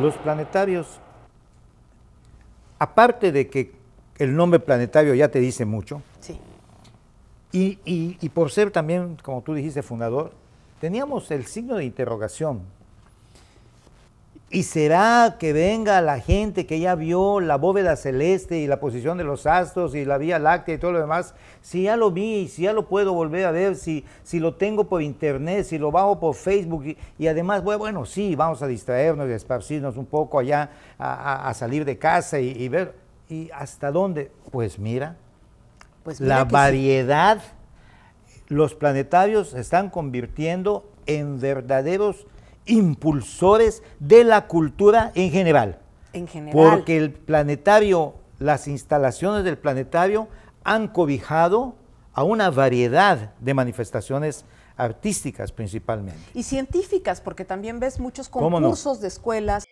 los planetarios, aparte de que el nombre planetario ya te dice mucho, Sí. y, y- y por ser también, como tú dijiste, fundador, teníamos el signo de interrogación. ¿Y será que venga la gente que ya vio la bóveda celeste y la posición de los astros y la Vía Láctea y todo lo demás? Si ya lo vi, si ya lo puedo volver a ver, si, si lo tengo por internet, si lo bajo por Facebook y, y además, bueno, bueno, sí, vamos a distraernos y a esparcirnos un poco allá, a, a- a salir de casa y, y ver. ¿Y hasta dónde? Pues mira, Pues mira la sí. variedad, los planetarios se están convirtiendo en verdaderos impulsores de la cultura en general. En general. Porque el planetario, las instalaciones del planetario han cobijado a una variedad de manifestaciones artísticas principalmente. Y científicas, porque también ves muchos concursos de escuelas.